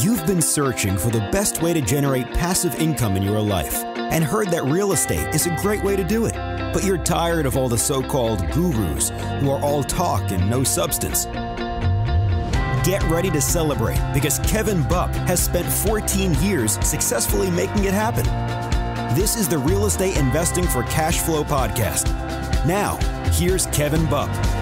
You've been searching for the best way to generate passive income in your life and heard that real estate is a great way to do it. But you're tired of all the so called gurus who are all talk and no substance. Get ready to celebrate because Kevin Bupp has spent 14 years successfully making it happen. This is the Real Estate Investing for Cash Flow podcast. Now, here's Kevin Bupp.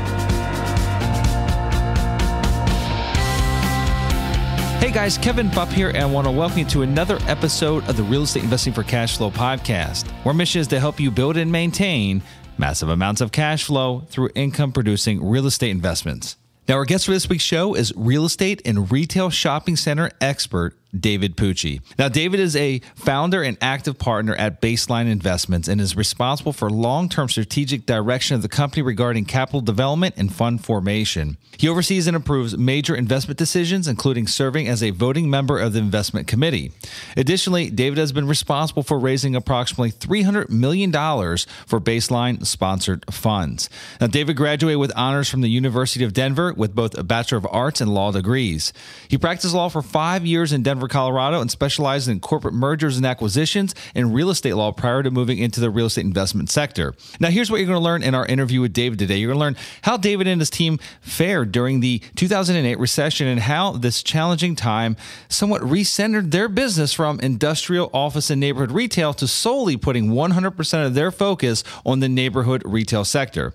Hey guys, Kevin Bupp here, and I want to welcome you to another episode of the Real Estate Investing for Cash Flow podcast. Our mission is to help you build and maintain massive amounts of cash flow through income producing real estate investments. Now, our guest for this week's show is real estate and retail shopping center expert David Puchi. Now, David is a founder and active partner at Baceline Investments and is responsible for long term strategic direction of the company regarding capital development and fund formation. He oversees and approves major investment decisions, including serving as a voting member of the investment committee. Additionally, David has been responsible for raising approximately $300 million for Baceline sponsored funds. Now, David graduated with honors from the University of Denver with both a Bachelor of Arts and Law degrees. He practiced law for five years in Denver. Denver, Colorado, and specialized in corporate mergers and acquisitions and real estate law prior to moving into the real estate investment sector. Now, here's what you're going to learn in our interview with David today. You're going to learn how David and his team fared during the 2008 recession and how this challenging time somewhat recentered their business from industrial, office, and neighborhood retail to solely putting 100% of their focus on the neighborhood retail sector.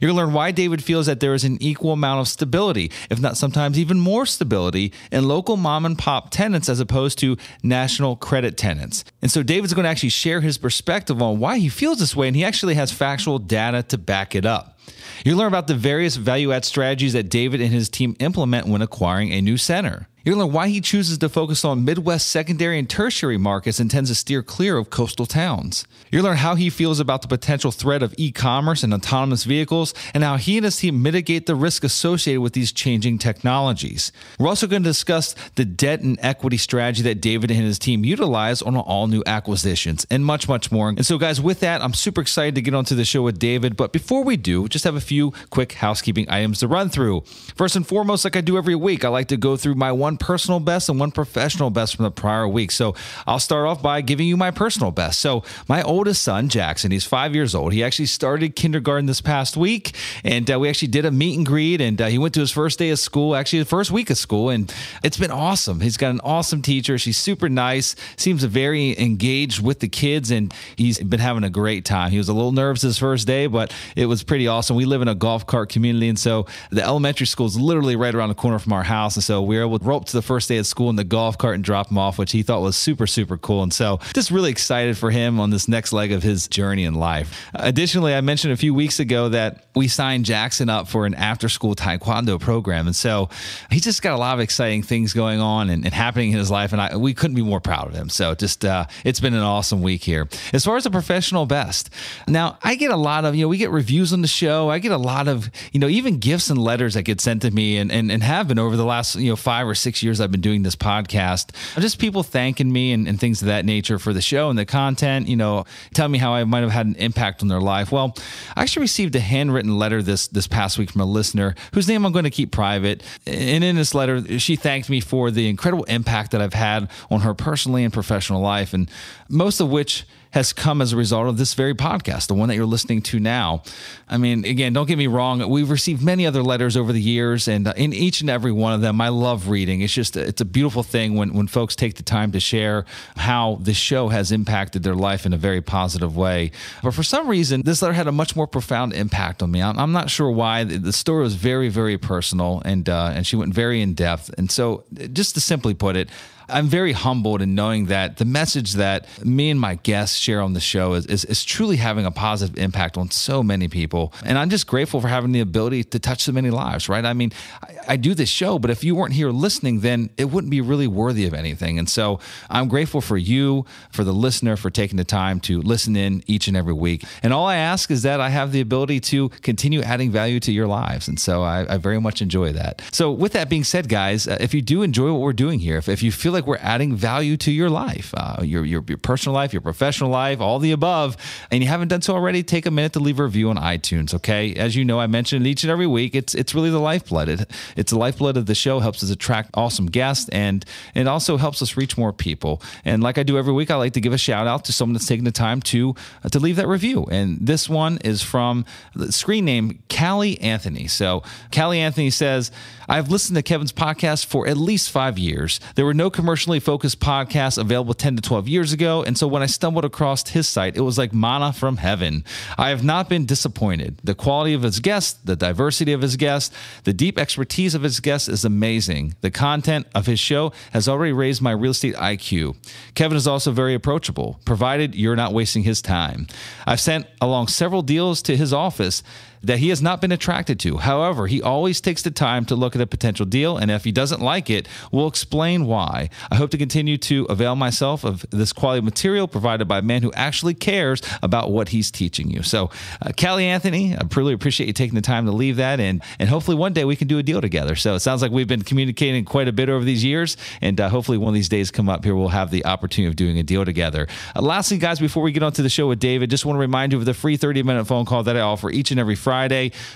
You're going to learn why David feels that there is an equal amount of stability, if not sometimes even more stability, in local mom and pop tenants as opposed to national credit tenants. And so David's going to actually share his perspective on why he feels this way, and he actually has factual data to back it up. You'll learn about the various value add strategies that David and his team implement when acquiring a new center. You're going to learn why he chooses to focus on Midwest secondary and tertiary markets and tends to steer clear of coastal towns. You'll learn how he feels about the potential threat of e commerce and autonomous vehicles and how he and his team mitigate the risk associated with these changing technologies. We're also going to discuss the debt and equity strategy that David and his team utilize on all new acquisitions and much, much more. And so, guys, with that, I'm super excited to get onto the show with David. But before we do, just have a few quick housekeeping items to run through. First and foremost, like I do every week, I like to go through my one personal best and one professional best from the prior week. So I'll start off by giving you my personal best. So my oldest son, Jackson, he's five years old. He actually started kindergarten this past week, and uh, we actually did a meet and greet, and uh, he went to his first day of school, actually the first week of school, and it's been awesome. He's got an awesome teacher. She's super nice, seems very engaged with the kids, and he's been having a great time. He was a little nervous his first day, but it was pretty awesome. We live in a golf cart community, and so the elementary school is literally right around the corner from our house, and so we were able to rope to the first day of school in the golf cart and drop him off, which he thought was super, super cool. And so just really excited for him on this next leg of his journey in life. Additionally, I mentioned a few weeks ago that we signed Jackson up for an after school taekwondo program. And so he's just got a lot of exciting things going on and, and happening in his life. And I, we couldn't be more proud of him. So just, uh, it's been an awesome week here. As far as a professional best, now I get a lot of, you know, we get reviews on the show. I get a lot of, you know, even gifts and letters that get sent to me and, and, and have been over the last, you know, five or six years I've been doing this podcast. Just people thanking me and, and things of that nature for the show and the content, you know, tell me how I might have had an impact on their life. Well, I actually received a handwritten letter this this past week from a listener whose name I'm going to keep private. And in this letter, she thanked me for the incredible impact that I've had on her personally and professional life, and most of which has come as a result of this very podcast, the one that you're listening to now. I mean, again, don't get me wrong. We've received many other letters over the years, and uh, in each and every one of them, I love reading. It's just it's a beautiful thing when when folks take the time to share how the show has impacted their life in a very positive way. But for some reason, this letter had a much more profound impact on me. I'm, I'm not sure why. The story was very, very personal, and uh, and she went very in depth. And so, just to simply put it. I'm very humbled in knowing that the message that me and my guests share on the show is, is, is, truly having a positive impact on so many people. And I'm just grateful for having the ability to touch so many lives, right? I mean, I, I do this show, but if you weren't here listening, then it wouldn't be really worthy of anything. And so I'm grateful for you, for the listener, for taking the time to listen in each and every week. And all I ask is that I have the ability to continue adding value to your lives. And so I, I very much enjoy that. So, with that being said, guys, uh, if you do enjoy what we're doing here, if, if you feel like we're adding value to your life, uh, your, your, your personal life, your professional life, all the above, and you haven't done so already, take a minute to leave a review on iTunes. Okay, as you know, I mention it each and every week. It's it's really the lifeblood. It, it's the lifeblood of the show. Helps us attract awesome guests, and it also helps us reach more people. And like I do every week, I like to give a shout out to someone that's taking the time to uh, to leave that review. And this one is from the screen name Callie Anthony. So Callie Anthony says, "I've listened to Kevin's podcast for at least five years. There were no commercially focused podcasts available 10 to 12 years ago. And so when I stumbled across his site, it was like manna from heaven. I have not been disappointed. The quality of his guests, the diversity of his guests, the deep expertise of his guests is amazing. The content of his show has already raised my real estate IQ. Kevin is also very approachable, provided you're not wasting his time. I've sent along several deals to his office that he has not been attracted to. However, he always takes the time to look at a potential deal, and if he doesn't like it, we'll explain why. I hope to continue to avail myself of this quality material provided by a man who actually cares about what he's teaching you. So, uh, Anthony, I really appreciate you taking the time to leave that, and and hopefully one day we can do a deal together. So it sounds like we've been communicating quite a bit over these years, and uh, hopefully one of these days come up here, we'll have the opportunity of doing a deal together. Uh, lastly, guys, before we get on to the show with David, just want to remind you of the free 30 minute phone call that I offer each and every Friday,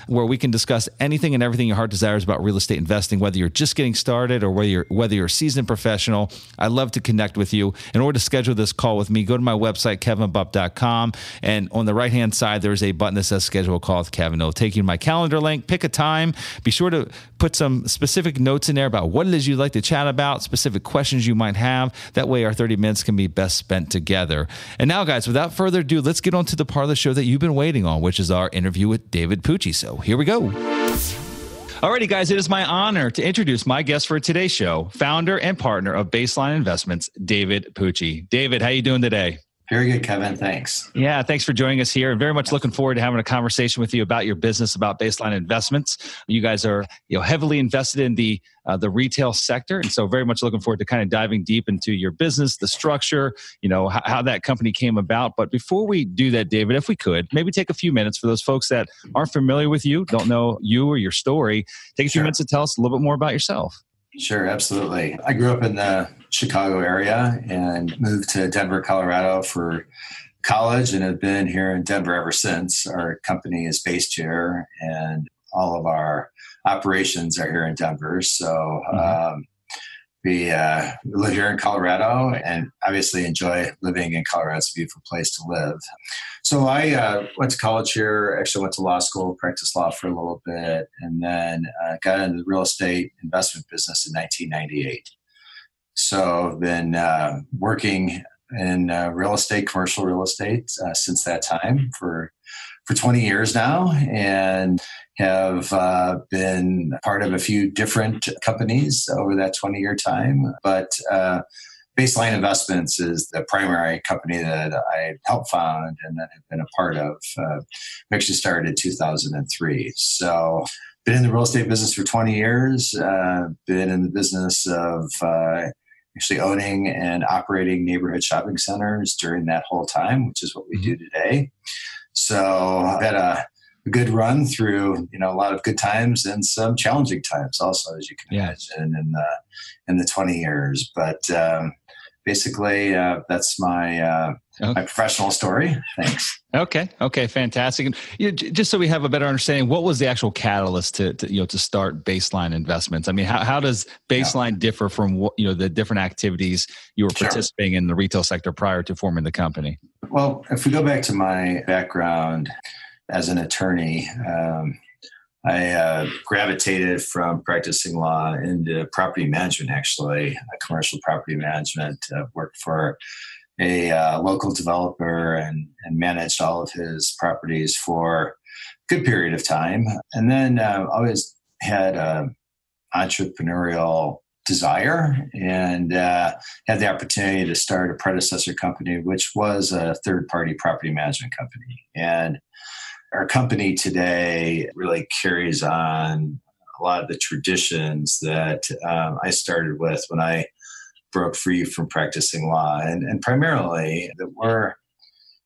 where we can discuss anything and everything your heart desires about real estate investing, whether you're just getting started or whether you're whether you're a seasoned professional. I love to connect with you. In order to schedule this call with me, go to my website, kevinbupp.com, and on the right hand side, there's a button that says schedule a call with Kevin. It'll take you to my calendar link. Pick a time. Be sure to put some specific notes in there about what it is you'd like to chat about, specific questions you might have. That way, our 30 minutes can be best spent together. And now, guys, without further ado, let's get on to the part of the show that you've been waiting on, which is our interview with David Puchi. So here we go. Alrighty, guys, it is my honor to introduce my guest for today's show, founder and partner of Baceline Investments, David Puchi. David, how you doing today? Very good, Kevin. Thanks. Yeah, thanks for joining us here. And very much looking forward to having a conversation with you about your business, about Baceline investments. You guys are you know heavily invested in the uh, the retail sector, and so very much looking forward to kind of diving deep into your business, the structure, you know how, how that company came about. But before we do that, David, if we could maybe take a few minutes for those folks that aren't familiar with you, don't know you or your story, take a few Sure. minutes to tell us a little bit more about yourself. Sure, absolutely. I grew up in the Chicago area and moved to Denver, Colorado for college and have been here in Denver ever since. Our company is based here and all of our operations are here in Denver. So um, we, uh, live here in Colorado and obviously enjoy living in Colorado. It's a beautiful place to live. So I uh, went to college here, actually went to law school, practiced law for a little bit, and then uh, got into the real estate investment business in 1998. So I've been uh, working in uh, real estate, commercial real estate, uh, since that time for for 20 years now, and have uh, been part of a few different companies over that 20 year time. But uh, Baceline Investments is the primary company that I helped found and that have been a part of. Uh, actually started in 2003. So, been in the real estate business for 20 years, uh, been in the business of uh, actually owning and operating neighborhood shopping centers during that whole time, which is what we do today. So, I've had a good run through you know a lot of good times and some challenging times also as you can Yeah. imagine in the in the 20 years but um, basically uh, that's my uh, Okay. my professional story thanks Okay. Okay. Fantastic. And you know, j- just so we have a better understanding, what was the actual catalyst to, to you know to start Baceline Investments? I mean, how, how does Baceline differ from what you know the different activities you were Sure. participating in the retail sector prior to forming the company? well if we go back to my background as an attorney um, I uh, gravitated from practicing law into property management, actually, uh, commercial property management. Uh, worked for a uh, local developer and, and managed all of his properties for a good period of time. And then uh, always had an entrepreneurial desire and uh, had the opportunity to start a predecessor company, which was a third party property management company. And our company today really carries on a lot of the traditions that um, I started with when I broke free from practicing law, and, and primarily that we're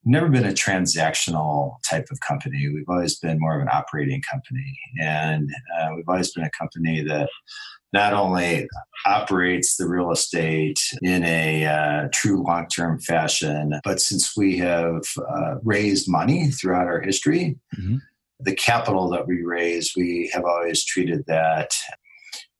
never been a transactional type of company. We've always been more of an operating company, and uh, we've always been a company that not only operates the real estate in a uh, true long term fashion, but since we have uh, raised money throughout our history, mm-hmm. the capital that we raise, we have always treated that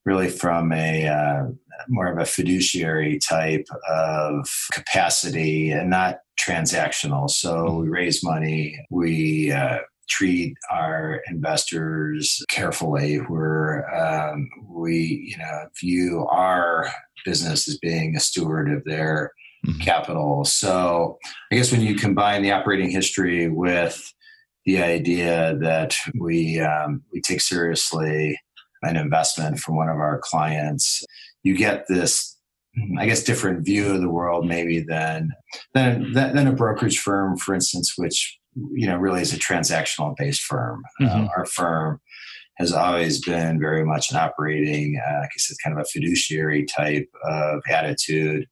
really from a uh, more of a fiduciary type of capacity and not transactional. So mm-hmm. we raise money, we uh, treat our investors carefully. We're um, we you know view our business as being a steward of their mm-hmm. capital. So I guess when you combine the operating history with the idea that we um, we take seriously an investment from one of our clients, you get this I guess different view of the world maybe than than than a brokerage firm, for instance, which you know really is a transactional based firm. Mm-hmm. Uh, our firm has always been very much an operating, uh, like I said, kind of a fiduciary type of attitude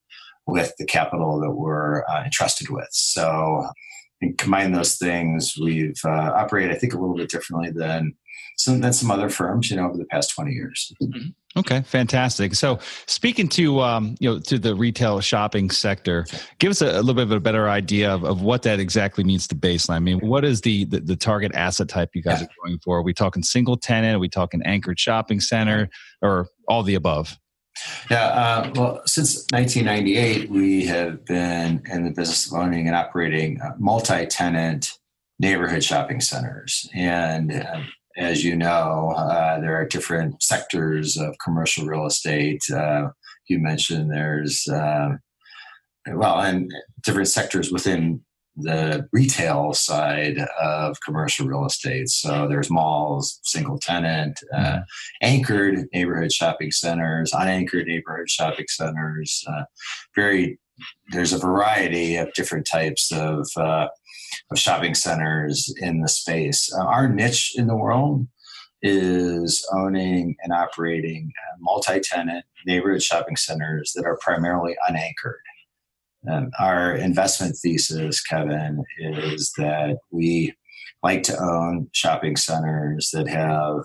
with the capital that we're uh, entrusted with. So, and combine those things, we've uh, operated, I think, a little bit differently than some than some other firms, you know, over the past twenty years. Mm-hmm. Okay, fantastic. So, speaking to um, you know to the retail shopping sector, give us a, a, little bit of a better idea of, of what that exactly means to Baceline. I mean, what is the the, the target asset type you guys yeah. are going for? Are we talking single tenant? Are we talking anchored shopping center, or all the above? Yeah, uh, well, since 1998, we have been in the business of owning and operating uh, multi-tenant neighborhood shopping centers, and uh, as you know, uh, there are different sectors of commercial real estate. Uh, you mentioned there's, uh, well, and different sectors within the retail side of commercial real estate. So there's malls, single tenant, uh, mm-hmm. anchored neighborhood shopping centers, unanchored neighborhood shopping centers. Uh, very, there's a variety of different types of uh, of shopping centers in the space. Uh, our niche in the world is owning and operating uh, multi-tenant neighborhood shopping centers that are primarily unanchored. Um, our investment thesis, Kevin, is that we like to own shopping centers that have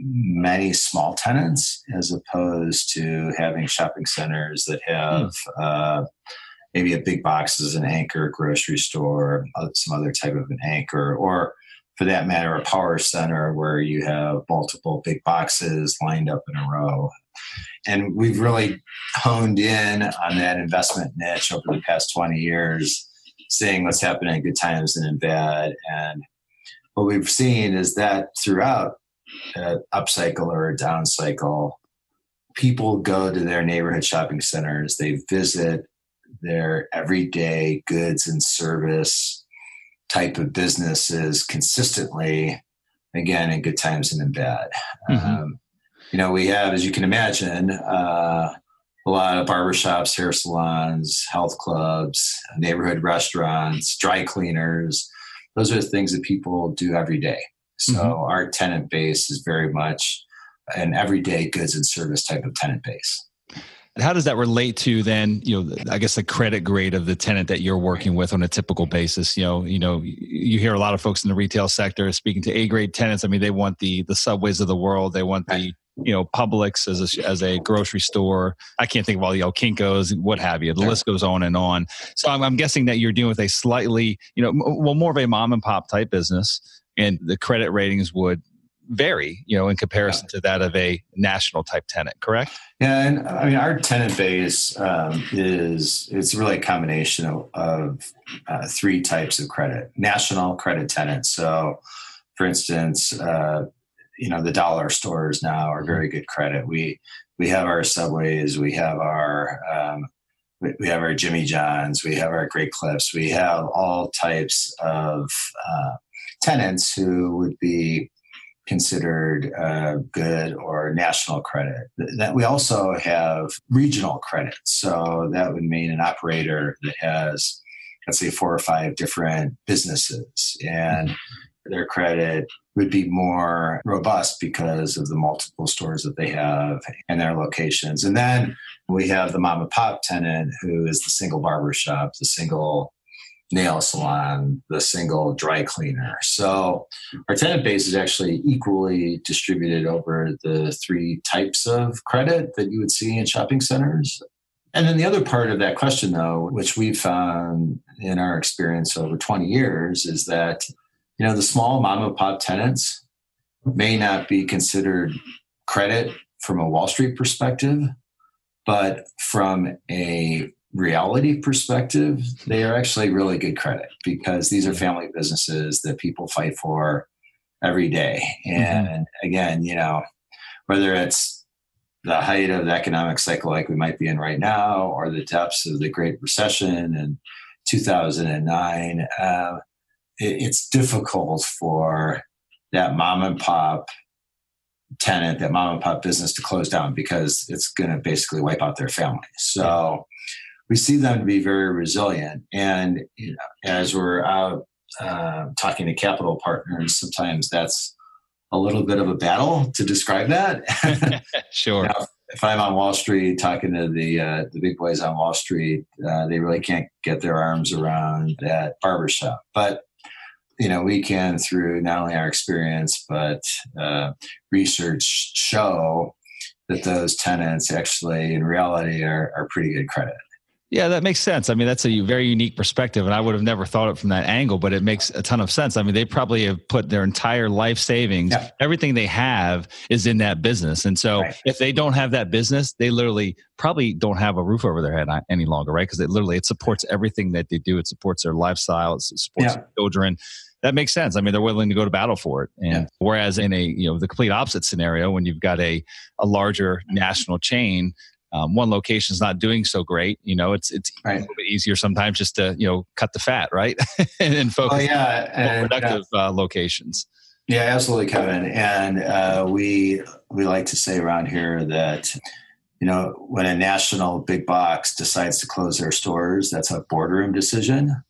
many small tenants as opposed to having shopping centers that have mm. uh, maybe a big box is an anchor grocery store, uh, some other type of an anchor, or for that matter, a power center where you have multiple big boxes lined up in a row. And we've really honed in on that investment niche over the past 20 years, seeing what's happening in good times and in bad. And what we've seen is that throughout an upcycle or a down cycle, people go to their neighborhood shopping centers, they visit their everyday goods and service type of businesses consistently, again, in good times and in bad. Mm-hmm. Um, you know, we have, as you can imagine, uh, a lot of barbershops, hair salons, health clubs, neighborhood restaurants, dry cleaners. Those are the things that people do every day. So mm-hmm. our tenant base is very much an everyday goods and service type of tenant base how does that relate to then you know i guess the credit grade of the tenant that you're working with on a typical basis? You know you know you hear a lot of folks in the retail sector speaking to a grade tenants. I mean they want the the subways of the world. They want the you know publix as a, as a grocery store. I can't think of all the El Kinkos what have you. The list goes on and on. So I'm, I'm guessing that you're dealing with a slightly you know well more of a mom and pop type business and the credit ratings would vary, you know, in comparison to that of a national type tenant, correct? Yeah, and I mean our tenant base um, is it's really a combination of, of uh, three types of credit: national credit tenants. So, for instance, uh, you know the dollar stores now are very good credit. We we have our subways, we have our um, we have our Jimmy Johns, we have our Great Clips, we have all types of uh, tenants who would be considered uh, good or national credit. That we also have regional credit. So that would mean an operator that has, let's say, four or five different businesses, and their credit would be more robust because of the multiple stores that they have and their locations. And then we have the mom and pop tenant who is the single barber shop, the single nail salon, the single dry cleaner. So our tenant base is actually equally distributed over the three types of credit that you would see in shopping centers. And then the other part of that question, though, which we've found in our experience over 20 years, is that you know the small mom and pop tenants may not be considered credit from a Wall Street perspective, but from a reality perspective, they are actually really good credit because these are family businesses that people fight for every day. Mm-hmm. And mm-hmm. again, you know, whether it's the height of the economic cycle like we might be in right now or the depths of the Great Recession in 2009, uh, it, it's difficult for that mom and pop tenant, that mom and pop business to close down because it's going to basically wipe out their family. So, we see them to be very resilient. And you know, as we're out uh, talking to capital partners, sometimes that's a little bit of a battle to describe that. sure. now, if I'm on Wall Street talking to the uh, the big boys on Wall Street, uh, they really can't get their arms around that barbershop. But you know, we can through not only our experience but uh, research show that those tenants actually, in reality, are, are pretty good credit. Yeah, that makes sense. I mean, that's a very unique perspective, and I would have never thought it from that angle, but it makes a ton of sense. I mean, they probably have put their entire life savings, yeah. everything they have is in that business. And so right. if they don't have that business, they literally probably don't have a roof over their head uh, any longer, right? Because it literally it supports everything that they do. It supports their lifestyle, it supports yeah. children that makes sense. I mean, they're willing to go to battle for it. And yeah. whereas in a you know the complete opposite scenario, when you've got a a larger mm-hmm. national chain, um, one location is not doing so great, you know, it's it's right. a little bit easier sometimes just to you know cut the fat, right, and, and, focus oh, yeah. on and, productive uh, uh, locations. Yeah, absolutely, Kevin. And uh, we we like to say around here that you know when a national big box decides to close their stores, that's a boardroom decision.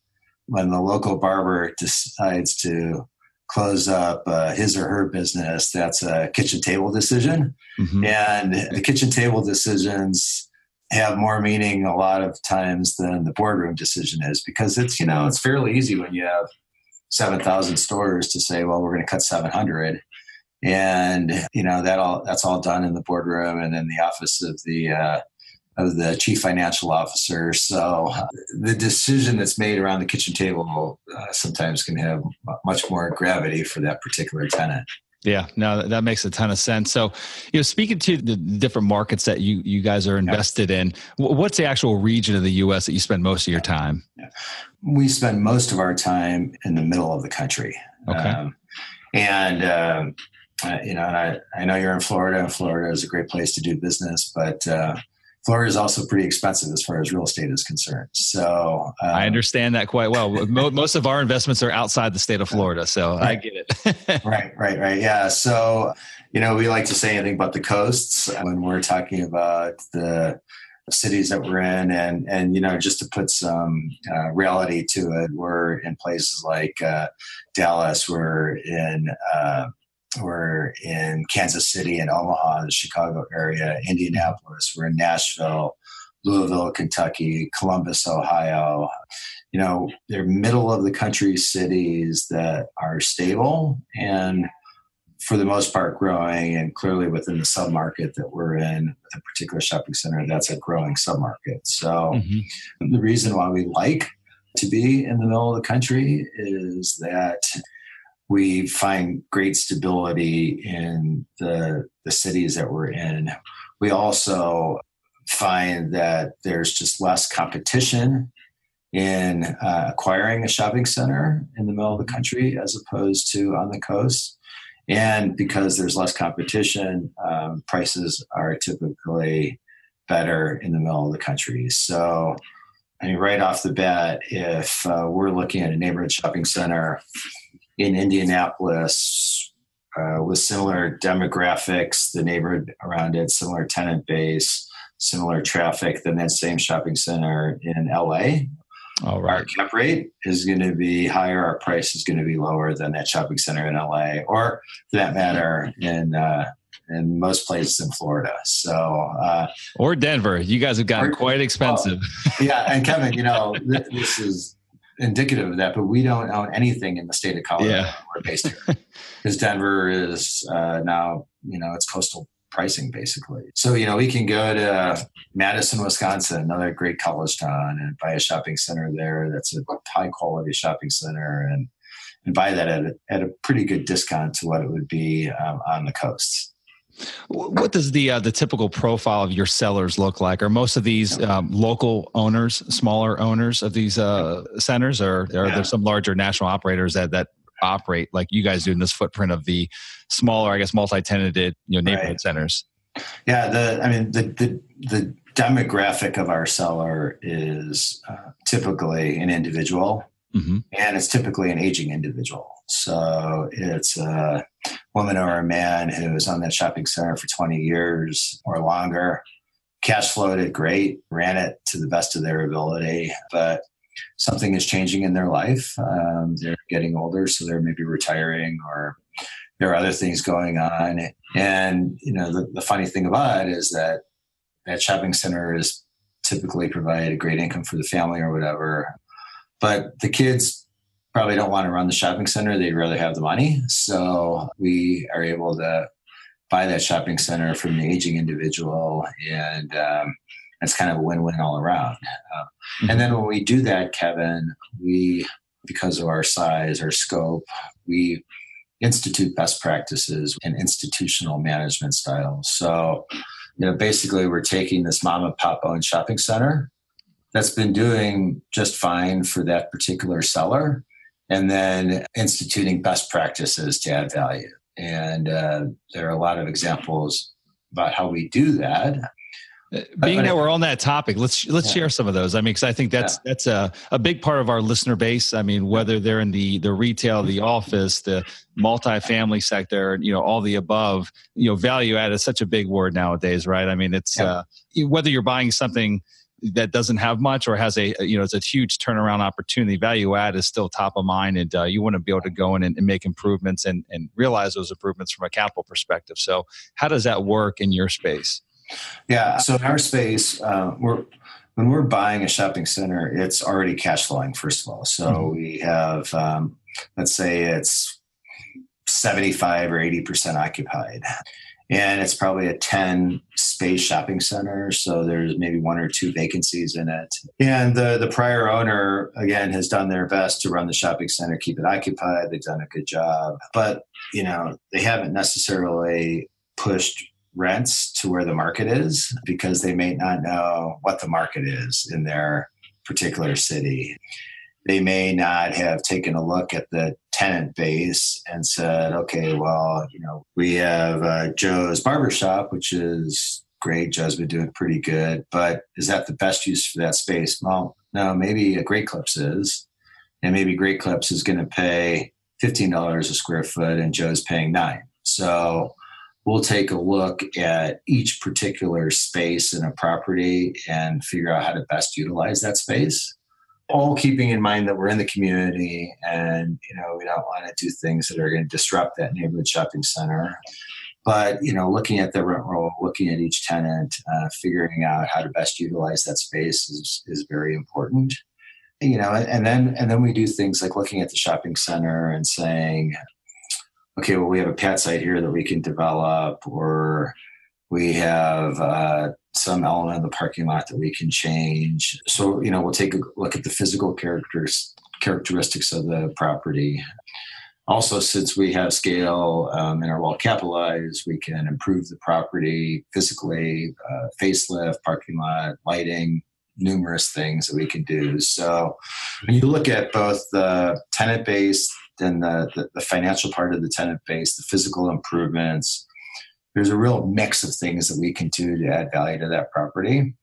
When the local barber decides to close up uh, his or her business, that's a kitchen table decision. Mm-hmm. And the kitchen table decisions have more meaning a lot of times than the boardroom decision is because it's, you know, it's fairly easy when you have 7,000 stores to say, well, we're going to cut 700. And, you know, that all, that's all done in the boardroom and in the office of the, uh, of the chief financial officer. So uh, the decision that's made around the kitchen table uh, sometimes can have much more gravity for that particular tenant. Yeah, no, that makes a ton of sense. So, you know, speaking to the different markets that you you guys are invested in, what's the actual region of the U.S. that you spend most of your time? We spend most of our time in the middle of the country. Okay. Um, and um, uh, you know, and I, I know you're in Florida, and Florida is a great place to do business, but uh, Florida is also pretty expensive as far as real estate is concerned. So um, I understand that quite well. Most of our investments are outside the state of Florida, so right. I get it. right, right, right. Yeah. So you know, we like to say anything but the coasts when we're talking about the cities that we're in and and you know just to put some uh, reality to it we're in places like uh, dallas we're in uh, we're in Kansas City and Omaha, the Chicago area, Indianapolis. We're in Nashville, Louisville, Kentucky, Columbus, Ohio. You know, they're middle of the country cities that are stable and for the most part growing and clearly within the submarket that we're in a particular shopping center that's a growing submarket so mm-hmm. the reason why we like to be in the middle of the country is that we find great stability in the, the cities that we're in. We also find that there's just less competition in uh, acquiring a shopping center in the middle of the country as opposed to on the coast. And because there's less competition, um, prices are typically better in the middle of the country. So, I mean, right off the bat, if uh, we're looking at a neighborhood shopping center in Indianapolis uh, with similar demographics, the neighborhood around it, similar tenant base, similar traffic than that same shopping center in LA. All right. Our cap rate is going to be higher. Our price is going to be lower than that shopping center in LA, or for that matter, in uh, in most places in Florida. So, uh, or Denver. You guys have gotten or, quite expensive. Well, yeah, and Kevin, you know, this is indicative of that, but we don't own anything in the state of Colorado. Yeah. We're based here because Denver is uh, now, you know, it's coastal pricing basically. So, you know, we can go to Madison, Wisconsin, another great college town, and buy a shopping center there that's a high quality shopping center and, and buy that at a, at a pretty good discount to what it would be um, on the coasts. What does the uh, the typical profile of your sellers look like? Are most of these um, local owners, smaller owners of these uh, centers, or are yeah. there some larger national operators that that operate like you guys do in this footprint of the smaller, I guess, multi-tenanted you know neighborhood right. centers? Yeah, the I mean the the the demographic of our seller is uh, typically an individual, mm-hmm. and it's typically an aging individual. So it's a woman or a man who is on that shopping center for 20 years or longer. Cash flowed it great, ran it to the best of their ability, but something is changing in their life. Um, they're getting older, so they're maybe retiring or there are other things going on. And, you know, the, the funny thing about it is that that shopping center is typically provide a great income for the family or whatever. But the kids probably don't want to run the shopping center. They'd rather have the money. So we are able to buy that shopping center from the aging individual and um, it's kind of a win-win all around. Uh. And then when we do that, Kevin, we because of our size, our scope, we institute best practices and institutional management styles. So, you know, basically, we're taking this mom and pop owned shopping center that's been doing just fine for that particular seller, and then instituting best practices to add value. And uh, there are a lot of examples about how we do that. Uh, being that we're on that topic, let's let's yeah. share some of those. I mean, because I think that's yeah. that's a, a big part of our listener base. I mean, whether they're in the the retail, the office, the multifamily sector, you know, all the above. You know, value add is such a big word nowadays, right? I mean, it's yeah. uh, whether you're buying something that doesn't have much or has a you know it's a huge turnaround opportunity value add is still top of mind and uh, you want to be able to go in and, and, make improvements and, and realize those improvements from a capital perspective so how does that work in your space yeah. So in our space, uh, we're when we're buying a shopping center, it's already cash flowing. First of all, so mm-hmm. we have um, let's say it's seventy five or eighty percent occupied. And it's probably a 10 space shopping center. So there's maybe one or two vacancies in it. And the, the prior owner, again, has done their best to run the shopping center, keep it occupied. They've done a good job. But, you know, they haven't necessarily pushed rents to where the market is because they may not know what the market is in their particular city. They may not have taken a look at the tenant base and said, okay, well, you know, we have uh, Joe's barbershop, which is great. Joe's been doing pretty good, but is that the best use for that space? Well, no, maybe a Great Clips is. And maybe Great Clips is going to pay $15 a square foot and Joe's paying nine. So we'll take a look at each particular space in a property and figure out how to best utilize that space all keeping in mind that we're in the community and you know we don't want to do things that are going to disrupt that neighborhood shopping center. But you know looking at the rent roll looking at each tenant uh, figuring out how to best utilize that space is, is very important. You know and then and then we do things like looking at the shopping center and saying okay, well, we have a pad site here that we can develop, or we have uh, some element of the parking lot that we can change. So, you know, we'll take a look at the physical characters characteristics of the property. Also, since we have scale um, and are well capitalized, we can improve the property physically, uh, facelift, parking lot, lighting, numerous things that we can do. So, when you look at both the tenant base, and the, the, the financial part of the tenant base, the physical improvements. There's a real mix of things that we can do to add value to that property.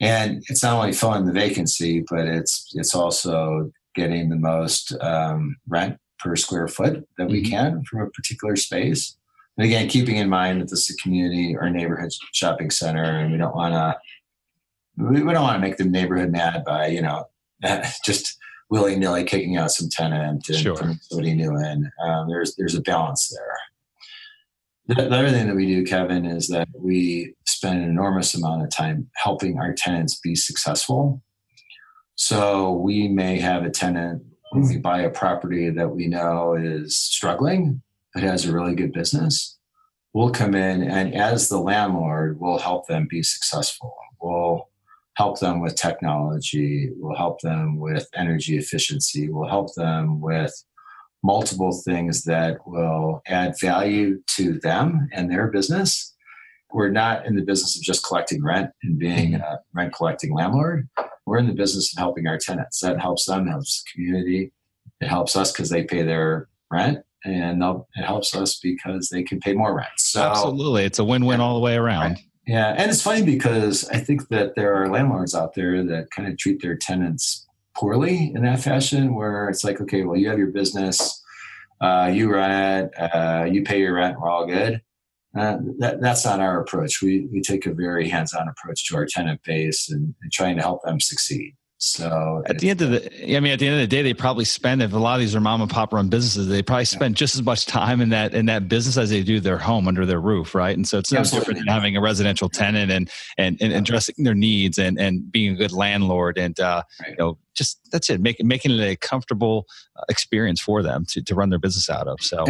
And it's not only filling the vacancy, but it's it's also getting the most um, rent per square foot that we mm-hmm. can from a particular space. And again, keeping in mind that this is a community or neighborhood shopping center, and we don't want to we, we don't want to make the neighborhood mad by you know just willy nilly kicking out some tenant and sure. putting somebody new in. Um, there's there's a balance there. The, the, other thing that we do, Kevin, is that we spend an enormous amount of time helping our tenants be successful. So we may have a tenant we buy a property that we know is struggling, but has a really good business. We'll come in and as the landlord, we'll help them be successful. We'll help them with technology. We'll help them with energy efficiency. We'll help them with multiple things that will add value to them and their business. We're not in the business of just collecting rent and being a rent collecting landlord. We're in the business of helping our tenants. That helps them, helps the community. It helps us because they pay their rent and it helps us because they can pay more rent. So absolutely, it's a win-win all the way around. Right. Yeah, and it's funny because I think that there are landlords out there that kind of treat their tenants poorly in that fashion, where it's like, okay, well, you have your business, uh, you run it, uh, you pay your rent, we're all good. Uh, that, that's not our approach. We, we take a very hands-on approach to our tenant base and, and trying to help them succeed. So at the end of the, I mean, at the end of the day, they probably spend. If a lot of these are mom and pop run businesses, they probably spend yeah. just as much time in that in that business as they do their home under their roof, right? And so it's no different than having a residential tenant and and, and addressing their needs and and being a good landlord and uh, right. you know just that's it. Making making it a comfortable uh, experience for them to, to run their business out of so.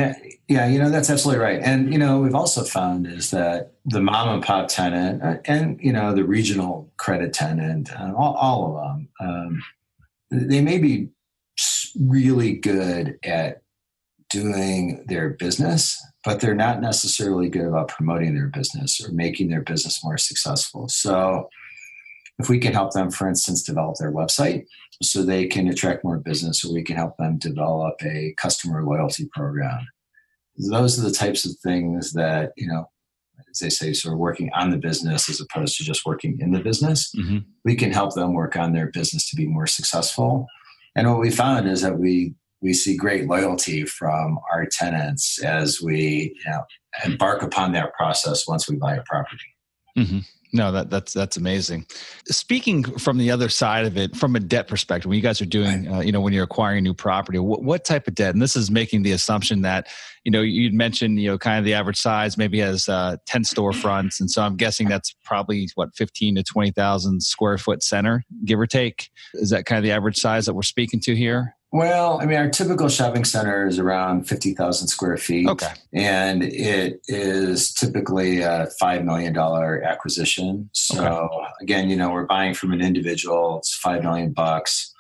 Yeah, you know that's absolutely right. And you know we've also found is that the mom and pop tenant uh, and you know the regional credit tenant uh, all, all, of them um, they may be really good at doing their business but they're not necessarily good about promoting their business or making their business more successful. So if we can help them, for instance, develop their website so they can attract more business, or we can help them develop a customer loyalty program. Those are the types of things that, you know, as they say, sort of working on the business as opposed to just working in the business. Mm-hmm. We can help them work on their business to be more successful. And what we found is that we we see great loyalty from our tenants as we you know, embark upon that process once we buy a property. Mm-hmm. No, that that's that's amazing. Speaking from the other side of it, from a debt perspective, when you guys are doing, uh, you know, when you're acquiring new property, what, what type of debt? And this is making the assumption that, you know, you'd mentioned, you know, kind of the average size maybe has uh, ten storefronts, and so I'm guessing that's probably what fifteen to twenty thousand square foot center, give or take. Is that kind of the average size that we're speaking to here? Well, I mean, our typical shopping center is around 50,000 square feet. Okay. And it is typically a $5 million acquisition. So, okay. again, you know, we're buying from an individual, it's 5 million bucks.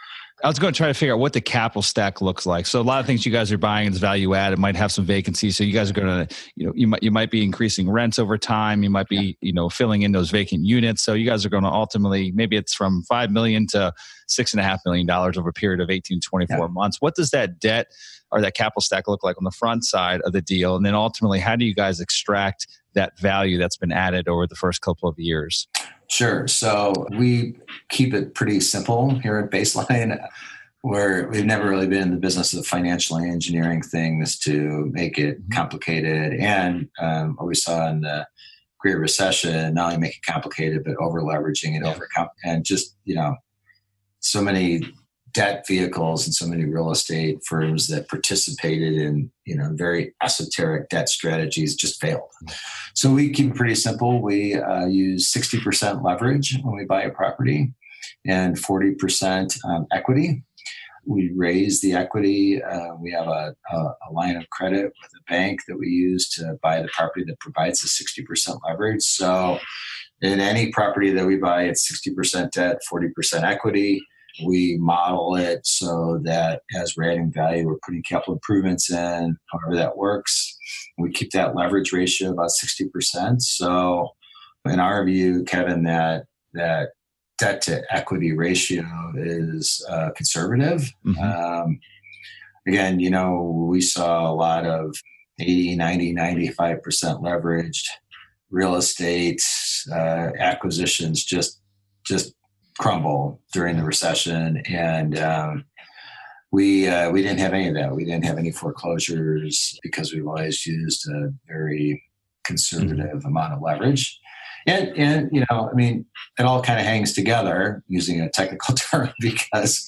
I was going to try to figure out what the capital stack looks like. So a lot of things you guys are buying is value add. It might have some vacancies. So you guys are going to, you know, you might you might be increasing rents over time. You might be, you know, filling in those vacant units. So you guys are going to ultimately maybe it's from five million to six and a half million dollars over a period of 18 to 24 yeah. months. What does that debt or that capital stack look like on the front side of the deal? And then ultimately, how do you guys extract that value that's been added over the first couple of years? Sure. So we keep it pretty simple here at Baceline. Where we've never really been in the business of financially engineering things to make it mm-hmm. complicated. And um, what we saw in the Great Recession, not only make it complicated, but over leveraging it, yeah. over and just you know, so many debt vehicles and so many real estate firms that participated in you know very esoteric debt strategies just failed. So we keep it pretty simple. We uh, use 60% leverage when we buy a property and 40% um, equity. We raise the equity uh, we have a, a, a, line of credit with a bank that we use to buy the property that provides the 60% leverage. So in any property that we buy it's 60% debt 40% equity we model it so that as we're adding value, we're putting capital improvements in, however that works. We keep that leverage ratio about 60%. So in our view, Kevin, that that debt to equity ratio is uh, conservative. Mm-hmm. Um, again, you know, we saw a lot of 80, 90, 95% leveraged real estate uh, acquisitions just just crumble during the recession, and um, we uh, we didn't have any of that. We didn't have any foreclosures because we've always used a very conservative mm-hmm. amount of leverage. And, and you know, I mean, it all kind of hangs together using a technical term because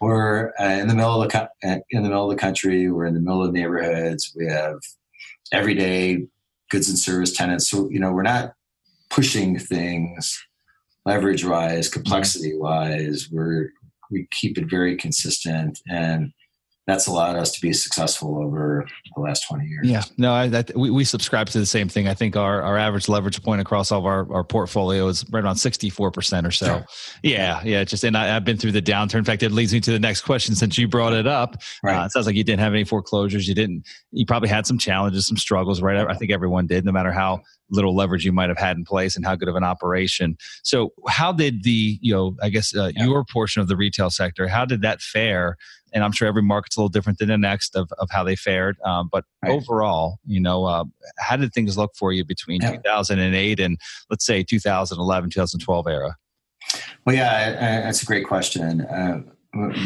we're uh, in the middle of the co- in the middle of the country. We're in the middle of neighborhoods. We have everyday goods and service tenants. So you know, we're not pushing things leverage wise, complexity wise, we're we keep it very consistent and that's allowed us to be successful over the last 20 years. Yeah, no, I, I, we, we subscribe to the same thing. I think our, our average leverage point across all of our, our portfolio is right around 64% or so. Sure. Yeah, yeah. Just, and I, have been through the downturn. In fact, it leads me to the next question since you brought it up. Right. Uh, it sounds like you didn't have any foreclosures. You didn't, you probably had some challenges, some struggles, right? I think everyone did, no matter how little leverage you might have had in place and how good of an operation. So how did the, you know, I guess uh, yeah. your portion of the retail sector, how did that fare and I'm sure every market's a little different than the next of, of how they fared. Um, but right. overall, you know, uh, how did things look for you between yeah. 2008 and let's say 2011, 2012 era? Well, yeah, that's a great question. Uh,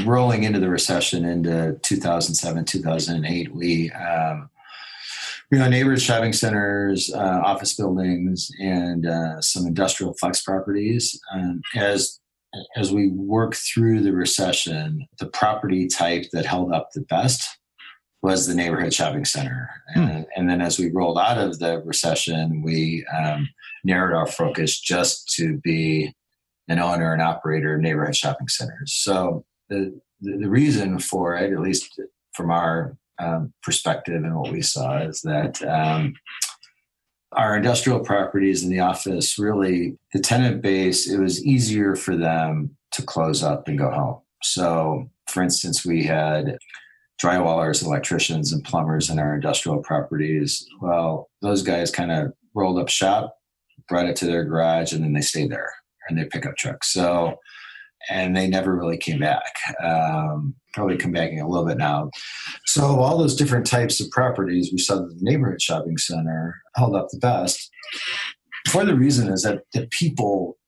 rolling into the recession into 2007, 2008, we, um, you know, neighborhood shopping centers, uh, office buildings, and uh, some industrial flex properties. Um, as as we work through the recession, the property type that held up the best was the neighborhood shopping center. Hmm. And, and, then as we rolled out of the recession, we um, narrowed our focus just to be an owner and operator of neighborhood shopping centers. So the, the, the reason for it, at least from our um, perspective and what we saw, is that um, our industrial properties in the office really the tenant base it was easier for them to close up and go home so for instance we had drywallers electricians and plumbers in our industrial properties well those guys kind of rolled up shop brought it to their garage and then they stayed there and they pick up trucks so and they never really came back. Um, probably come back a little bit now. So all those different types of properties, we saw the neighborhood shopping center held up the best. For the reason is that the people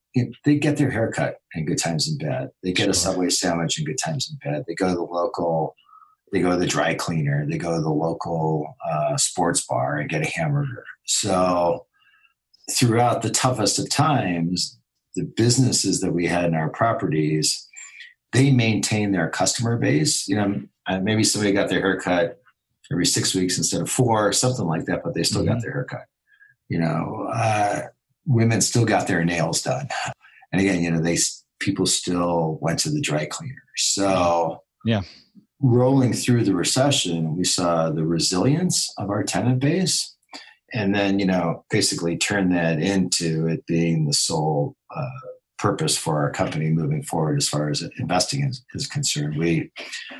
they get their haircut in good times and bad. They get a Subway sandwich in good times and bad. They go to the local, they go to the dry cleaner. They go to the local uh, sports bar and get a hamburger. So throughout the toughest of times, the businesses that we had in our properties, they maintain their customer base. You know, uh, maybe somebody got their haircut every six weeks instead of four, something like that, but they still mm-hmm. got their haircut. You know, uh, women still got their nails done, and again, you know, they people still went to the dry cleaner. So, yeah, rolling through the recession, we saw the resilience of our tenant base and then you know basically turn that into it being the sole uh, purpose for our company moving forward as far as investing is, is, concerned we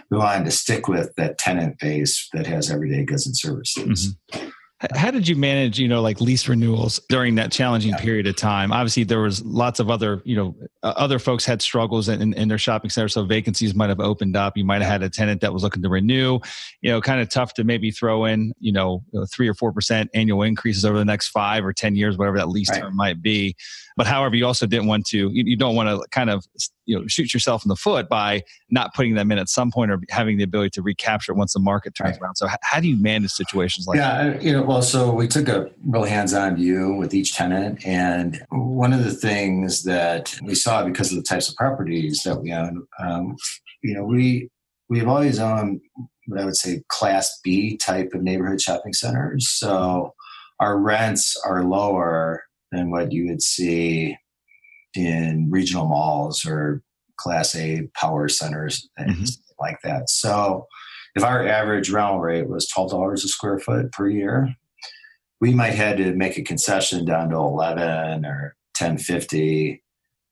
we wanted to stick with that tenant base that has everyday goods and services mm-hmm. How did you manage, you know, like lease renewals during that challenging yeah. period of time? Obviously, there was lots of other, you know, uh, other folks had struggles in, in their shopping center, so vacancies might have opened up. You might have had a tenant that was looking to renew. You know, kind of tough to maybe throw in, you know, three or four percent annual increases over the next five or ten years, whatever that lease right. term might be. But however, you also didn't want to, you, you don't want to kind of, you know, shoot yourself in the foot by not putting them in at some point or having the ability to recapture it once the market turns right. around. So, how do you manage situations like yeah, that? Yeah, you know, well, so we took a real hands-on view with each tenant, and one of the things that we saw because of the types of properties that we own, um, you know, we we've always owned what I would say class B type of neighborhood shopping centers. So our rents are lower than what you would see in regional malls or class A power centers mm-hmm. like that. So if our average rental rate was $12 a square foot per year, we might had to make a concession down to 11 or 1050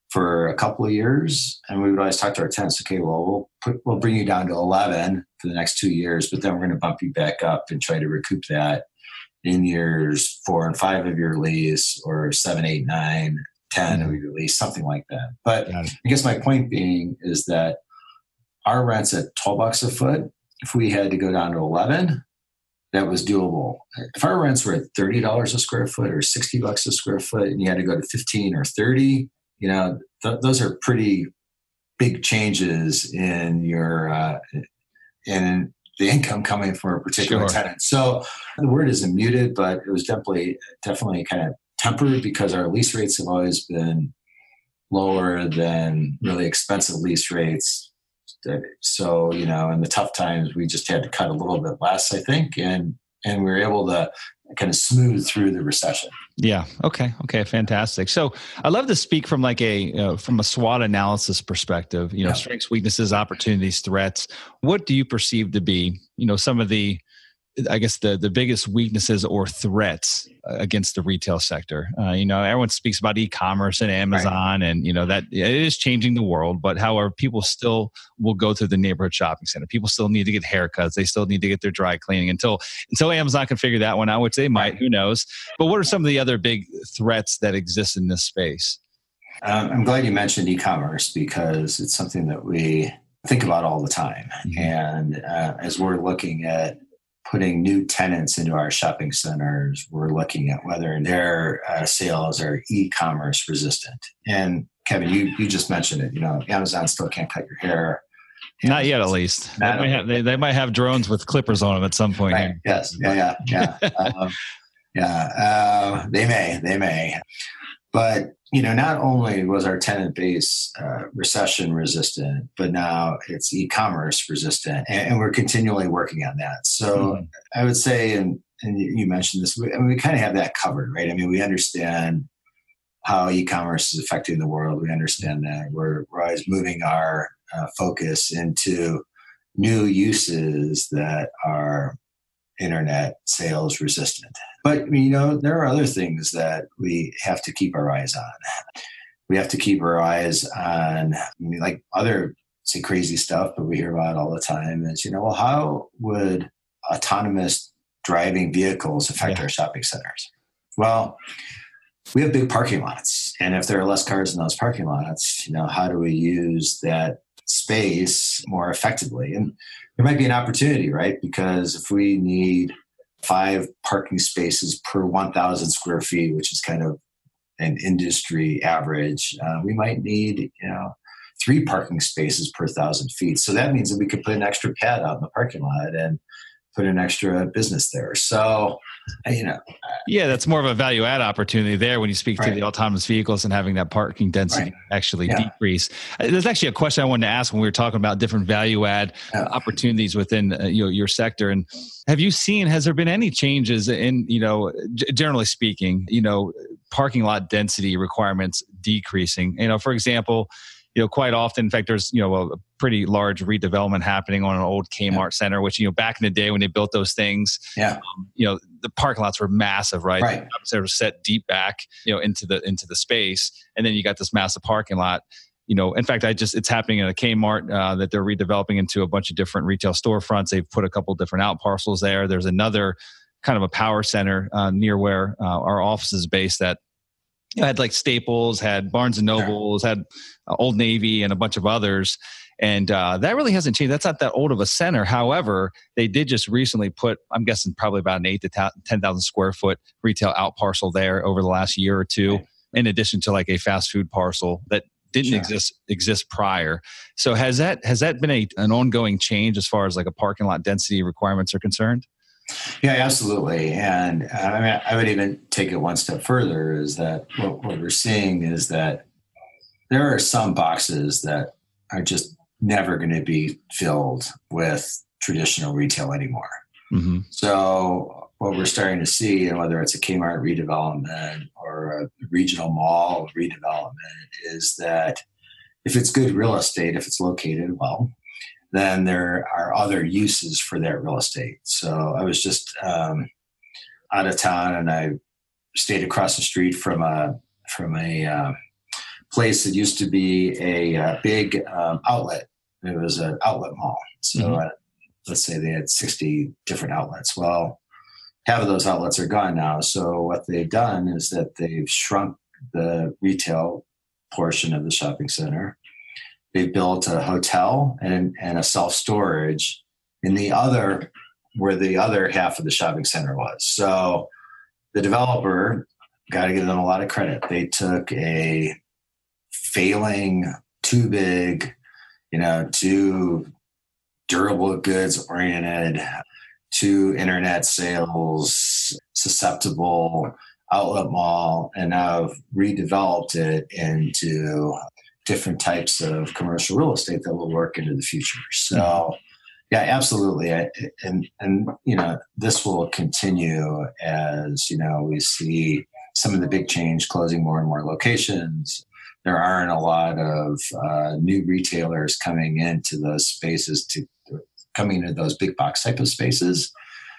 for a couple of years. And we would always talk to our tenants, okay, well, we'll put, we'll bring you down to 11 for the next two years, but then we're going to bump you back up and try to recoup that in years four and five of your lease or seven, eight, nine, ten of your lease, something like that. But I guess my point being is that our rents at 12 bucks a foot, if we had to go down to 11, that was doable. If our rents were at $30 a square foot or 60 bucks a square foot and you had to go to 15 or 30, you know, th- those are pretty big changes in your, uh, in the income coming from a particular sure. tenant. So the word isn't muted, but it was definitely definitely kind of tempered because our lease rates have always been lower than really expensive lease rates. So, you know, in the tough times, we just had to cut a little bit less, I think. And and we were able to kind of smooth through the recession. Yeah. Okay. Okay. Fantastic. So I love to speak from like a uh, from a SWOT analysis perspective. You know, yeah. strengths, weaknesses, opportunities, threats. What do you perceive to be you know some of the I guess the the biggest weaknesses or threats against the retail sector. Uh, you know, everyone speaks about e-commerce and Amazon, right. and you know that it is changing the world. But however, people still will go to the neighborhood shopping center. People still need to get haircuts. They still need to get their dry cleaning until until Amazon can figure that one out, which they might. Who knows? But what are some of the other big threats that exist in this space? Um, I'm glad you mentioned e-commerce because it's something that we think about all the time. Mm-hmm. And uh, as we're looking at putting new tenants into our shopping centers, we're looking at whether their uh, sales are e-commerce resistant. And Kevin, you you just mentioned it. You know, Amazon still can't cut your hair. Not yet, at least. They might, have, they, they, might have drones with clippers on them at some point. Right. Yes. Yeah. Yeah. Yeah. um, yeah. Uh, they may. They may. But you know, not only was our tenant base uh, recession resistant, but now it's e-commerce resistant, and, and we're continually working on that. So mm-hmm. I would say, and, and you mentioned this, we, I mean, we kind of have that covered, right? I mean, we understand how e-commerce is affecting the world. We understand that we're, we're always moving our uh, focus into new uses that are internet sales resistant. But you know, there are other things that we have to keep our eyes on. We have to keep our eyes on I mean, like other say crazy stuff, but we hear about all the time is, you know, well, how would autonomous driving vehicles affect yeah. our shopping centers? Well, we have big parking lots. And if there are less cars in those parking lots, you know, how do we use that space more effectively? And there might be an opportunity, right? Because if we need five parking spaces per 1,000 square feet, which is kind of an industry average, uh, we might need, you know, three parking spaces per thousand feet. So that means that we could put an extra pad out in the parking lot and put an extra business there. So, you know, yeah, that's more of a value add opportunity there when you speak right. to the autonomous vehicles and having that parking density right. actually yeah. decrease. Uh, there's actually a question I wanted to ask when we were talking about different value add yeah. opportunities within uh, you know, your sector. And have you seen has there been any changes in you know, g- generally speaking, you know, parking lot density requirements decreasing? You know, for example you know, quite often, in fact, there's, you know, a, pretty large redevelopment happening on an old Kmart yeah. center, which, you know, back in the day when they built those things, yeah. Um, you know, the parking lots were massive, right? Right. They were set deep back, you know, into the, into the space. And then you got this massive parking lot you know, in fact, I just it's happening at a Kmart uh, that they're redeveloping into a bunch of different retail storefronts. They've put a couple different out parcels there. There's another kind of a power center uh, near where uh, our office is based that you know, had like Staples, had Barnes and Nobles, had uh, Old Navy, and a bunch of others. And uh, that really hasn't changed. That's not that old of a center. However, they did just recently put, I'm guessing, probably about an eight to 10,000 square foot retail out parcel there over the last year or two, in addition to like a fast food parcel that didn't sure. exist exist prior. So has that has that been a, an ongoing change as far as like a parking lot density requirements are concerned? Yeah, absolutely. And uh, I mean, I would even take it one step further is that what, what we're seeing is that there are some boxes that are just never going to be filled with traditional retail anymore. Mm-hmm. So what we're starting to see, and whether it's a Kmart redevelopment or a regional mall redevelopment, is that if it's good real estate, if it's located well, then there are other uses for that real estate. So I was just um, out of town and I stayed across the street from a from a uh, place that used to be a, a uh, big um, outlet. It was an outlet mall. So mm-hmm. uh, let's say they had 60 different outlets. Well, half of those outlets are gone now. So what they've done is that they've shrunk the retail portion of the shopping center they built a hotel and, and a self storage in the other where the other half of the shopping center was. So the developer got to give them a lot of credit. They took a failing, too big, you know, too durable goods oriented, too internet sales susceptible outlet mall and I've redeveloped it into different types of commercial real estate that will work into the future. So, Yeah, absolutely. And and you know, this will continue as you know we see some of the big change closing more and more locations. There aren't a lot of uh, new retailers coming into those spaces to coming into those big box type of spaces.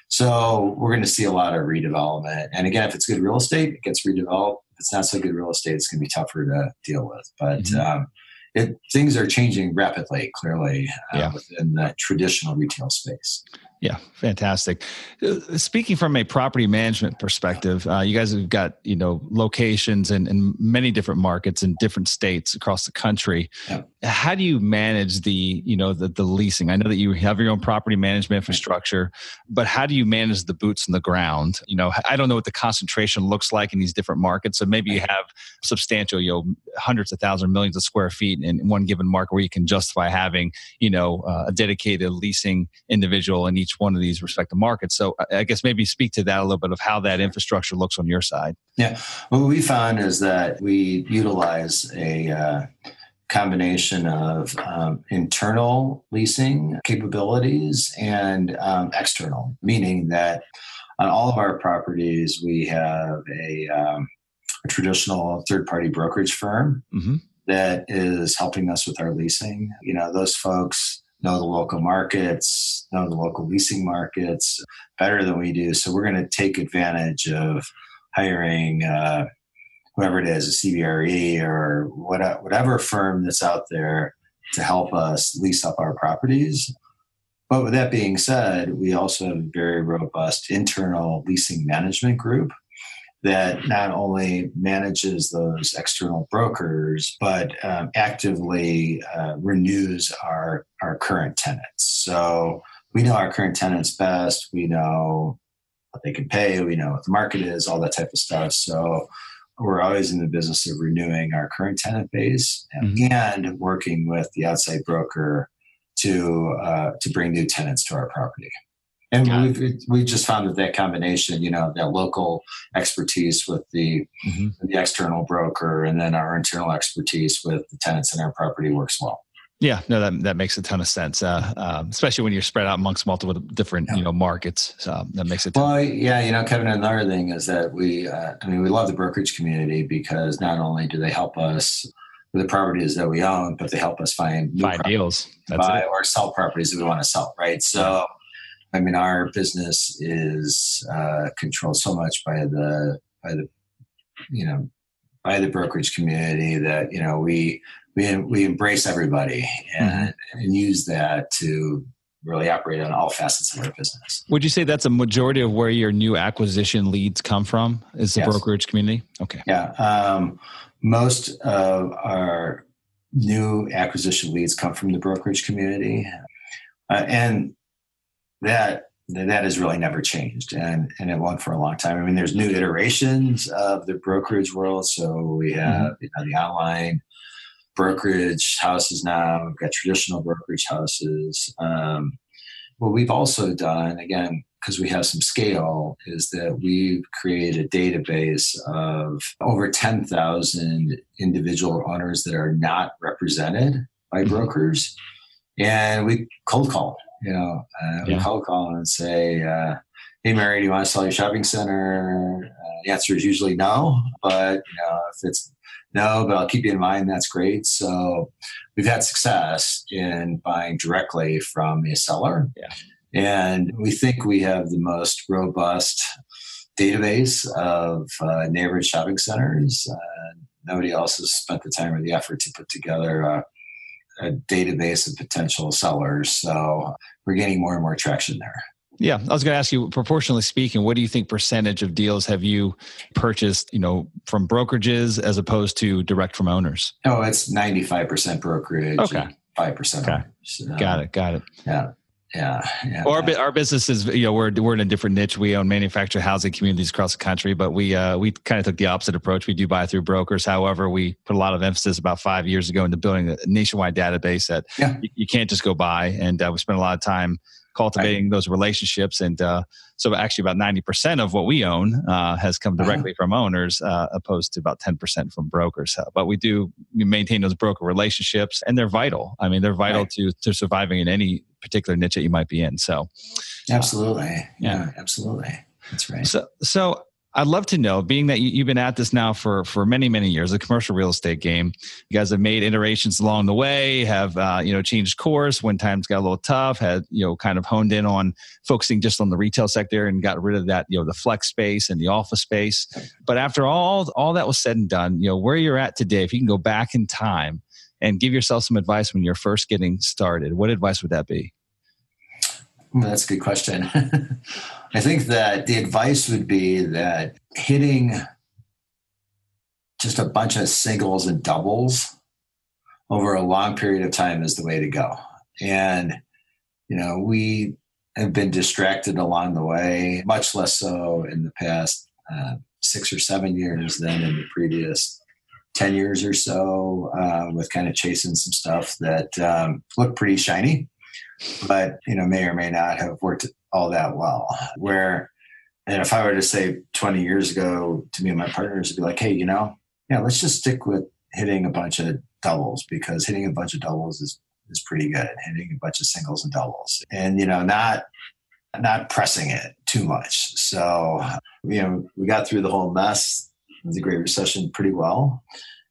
So we're going to see a lot of redevelopment. And again, if it's good real estate, it gets redeveloped. If it's not so good real estate, it's going to be tougher to deal with. But mm-hmm. um, it, things are changing rapidly, clearly, uh, yeah. within the traditional retail space. Yeah, fantastic. Uh, speaking from a property management perspective, uh, you guys have got you know locations in, in many different markets in different states across the country. Yeah. How do you manage the you know the, the leasing? I know that you have your own property management infrastructure, but how do you manage the boots on the ground? You know, I don't know what the concentration looks like in these different markets. So maybe you have substantial, you know, hundreds of thousands, millions of square feet in one given market where you can justify having you know uh, a dedicated leasing individual in each one of these respective markets. So I guess maybe speak to that a little bit of how that infrastructure looks on your side. Yeah. What we found is that we utilize a uh, combination of um, internal leasing capabilities and um, external, meaning that on all of our properties, we have a, um, a traditional third party brokerage firm. Mm-hmm. That is helping us with our leasing. You know, those folks know the local markets, know the local leasing markets better than we do. So we're going to take advantage of hiring uh, whoever it is, a CBRE or whatever firm that's out there to help us lease up our properties. But with that being said, we also have a very robust internal leasing management group that not only manages those external brokers, but um, actively uh, renews our, our current tenants. So we know our current tenants best. We know what they can pay. We know what the market is, all that type of stuff. So we're always in the business of renewing our current tenant base and, mm-hmm. and working with the outside broker to uh, to bring new tenants to our property. And we we just found that that combination, you know, that local expertise with the mm-hmm. the external broker, and then our internal expertise with the tenants in our property works well. Yeah, no, that that makes a ton of sense, uh, um, especially when you're spread out amongst multiple different yeah. you know markets. So that makes it. Well, yeah, you know, Kevin. Another thing is that we, uh, I mean, we love the brokerage community because not only do they help us with the properties that we own, but they help us find find deals, buy it. or sell properties that we want to sell. Right, so. I mean, our business is uh, controlled so much by the by the you know by the brokerage community that you know we we we embrace everybody and, mm-hmm. and use that to really operate on all facets of our business. Would you say that's a majority of where your new acquisition leads come from? Is the yes. brokerage community? Okay. Yeah, um, most of our new acquisition leads come from the brokerage community, uh, and that that has really never changed and and it won't for a long time. I mean, there's new iterations of the brokerage world. So we have mm-hmm. you know, the online brokerage houses now. We've got traditional brokerage houses. Um, what we've also done, again, because we have some scale, is that we've created a database of over 10,000 individual owners that are not represented by mm-hmm. brokers. And we cold call you know, uh, yeah. we call call and say, uh, "Hey, Mary, do you want to sell your shopping center?" Uh, the answer is usually no, but you know, if it's no, but I'll keep you in mind. That's great. So we've had success in buying directly from a seller, yeah. and we think we have the most robust database of uh, neighborhood shopping centers. Uh, nobody else has spent the time or the effort to put together a, a database of potential sellers. So we're getting more and more traction there. Yeah, I was going to ask you, proportionally speaking, what do you think percentage of deals have you purchased, you know, from brokerages as opposed to direct from owners? Oh, it's ninety five percent brokerage. Okay, five percent. Okay, got it, got it. Yeah. Yeah, yeah. Our our business is you know we're we're in a different niche. We own manufactured housing communities across the country, but we uh, we kind of took the opposite approach. We do buy through brokers. However, we put a lot of emphasis about five years ago into building a nationwide database that yeah. you, you, can't just go buy. And uh, we spent a lot of time cultivating right. those relationships. And uh, so, actually, about ninety percent of what we own uh, has come directly from owners, uh, opposed to about ten percent from brokers. but we do maintain those broker relationships, and they're vital. I mean, they're vital right. to to surviving in any particular niche that you might be in. So, absolutely, yeah, yeah absolutely, that's right. So, so I'd love to know, being that you, have been at this now for for many many years, a commercial real estate game. You guys have made iterations along the way, have uh, you know changed course when times got a little tough, had you know kind of honed in on focusing just on the retail sector and got rid of that you know the flex space and the office space. But after all all that was said and done, you know where you're at today, if you can go back in time and give yourself some advice when you're first getting started, what advice would that be? That's a good question. I think that the advice would be that hitting just a bunch of singles and doubles over a long period of time is the way to go. And, you know, we have been distracted along the way, much less so in the past uh, six or seven years than in the previous 10 years or so, uh, with kind of chasing some stuff that um, looked pretty shiny but you know may or may not have worked all that well. Where, and if I were to say 20 years ago to me and my partners, would be like, hey, you know, yeah, let's just stick with hitting a bunch of doubles because hitting a bunch of doubles is is pretty good. Hitting a bunch of singles and doubles, and you know, not not pressing it too much. So, you know, we got through the whole mess the Great Recession pretty well,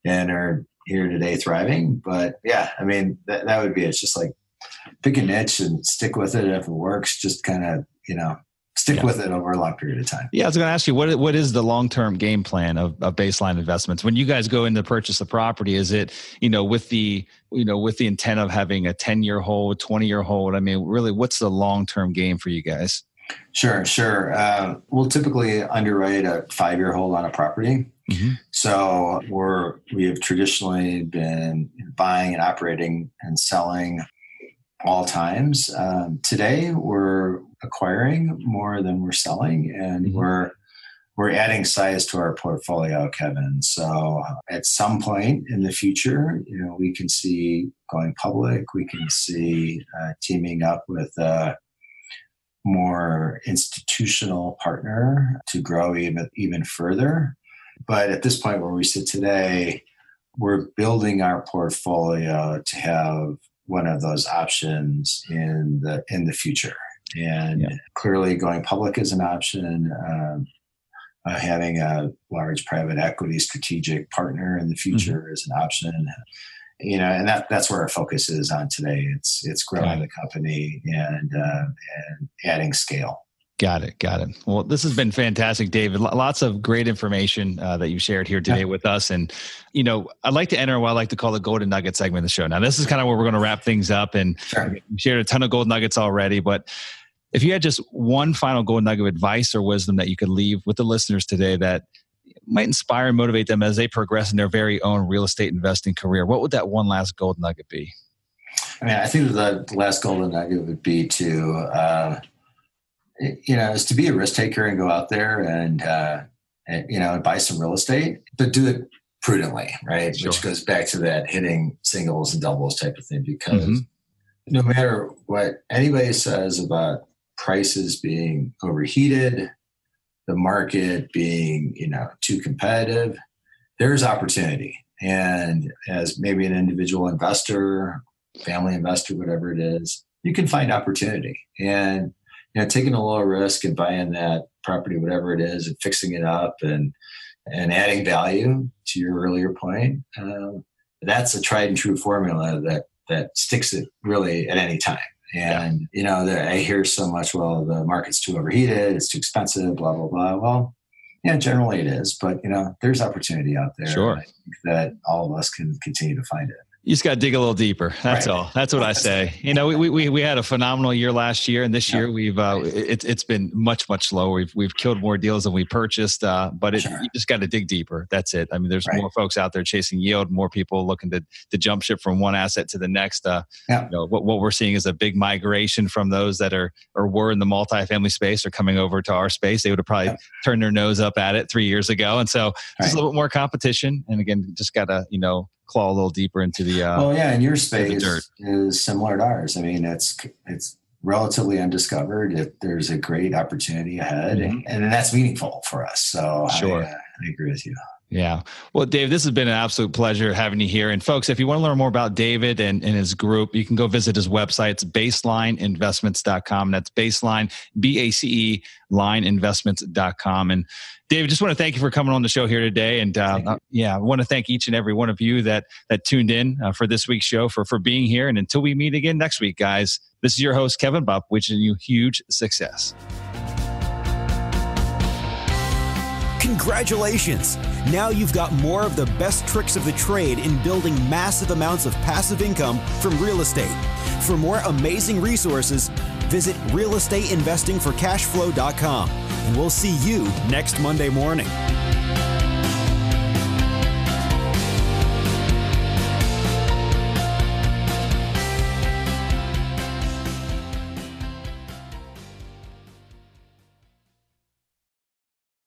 and are here today thriving. But yeah, I mean, that, that would be it. It's just like pick a niche and stick with it. If it works, just kind of, you know, stick yeah. with it over a long period of time. Yeah, I was going to ask you what what is the long term game plan of, of Baceline investments when you guys go in to purchase a property? Is it you know with the you know with the intent of having a ten year hold, twenty year hold? I mean, really, what's the long term game for you guys? Sure, sure. Uh, we'll typically underwrite a five year hold on a property. Mm-hmm. So we're we have traditionally been buying and operating and selling all times. Um, today, we're acquiring more than we're selling, and mm-hmm. we're we're adding size to our portfolio, Kevin. So at some point in the future, you know, we can see going public. We can see uh, teaming up with a more institutional partner to grow even even further. But at this point, where we sit today, we're building our portfolio to have one of those options in the in the future. And yeah. clearly, going public is an option. Um, uh, having a large private equity strategic partner in the mm-hmm. future mm-hmm. is an option. You know, and that that's where our focus is on today. It's it's growing the company and uh, and adding scale. Got it. Got it. Well, this has been fantastic, David. Lots of great information uh, that you shared here today yeah. with us. And, you know, I'd like to enter what I like to call the golden nugget segment of the show. Now, this is kind of where we're going to wrap things up. And sure. we shared a ton of gold nuggets already. But if you had just one final gold nugget of advice or wisdom that you could leave with the listeners today that might inspire and motivate them as they progress in their very own real estate investing career, what would that one last gold nugget be? I mean, I think the last golden nugget would be to, uh, you know, is to be a risk taker and go out there and, uh, and you know, and buy some real estate, but do it prudently, right? Sure. Which goes back to that hitting singles and doubles type of thing, because mm-hmm. no matter what anybody says about prices being overheated, the market being, you know, too competitive, there's opportunity. And as maybe an individual investor, family investor, whatever it is, you can find opportunity. And you know, taking a little risk and buying that property, whatever it is, and fixing it up and and adding value to your earlier point. Um, that's a tried and true formula that that sticks it really at any time. And yeah. you know, the, I hear so much. Well, the market's too overheated. It's too expensive. Blah blah blah. Well, yeah, generally it is, but you know, there's opportunity out there. Sure. that all of us can continue to find it you just got to dig a little deeper. That's right. all. That's what I say. You know, we, we, we had a phenomenal year last year, and this year we've uh, it, it's been much much slower. We've we've killed more deals than we purchased, uh, but it, sure. you just got to dig deeper. That's it. I mean, there's right. more folks out there chasing yield, more people looking to to jump ship from one asset to the next. Uh, yeah. You know, what what we're seeing is a big migration from those that are or were in the multifamily space are coming over to our space. They would have probably yeah. turned their nose up at it three years ago, and so just a little bit more competition. And again, just got to you know claw a little deeper into the. Uh, well, yeah, and your space is similar to ours. I mean, it's it's relatively undiscovered. If there's a great opportunity ahead, mm-hmm. and, and, that's meaningful for us. So sure, I, uh, I agree with you. Yeah. Well, Dave, this has been an absolute pleasure having you here. And folks, if you want to learn more about David and, and his group, you can go visit his website. It's bacelineinvestments.com. That's Baceline, B A C E, lineinvestments.com. And David, just want to thank you for coming on the show here today. And uh, uh, yeah, I want to thank each and every one of you that that tuned in uh, for this week's show for for being here. And until we meet again next week, guys, this is your host Kevin Bupp, wishing you huge success. Congratulations! Now you've got more of the best tricks of the trade in building massive amounts of passive income from real estate. For more amazing resources, visit realestateinvestingforcashflow.com and we'll see you next Monday morning.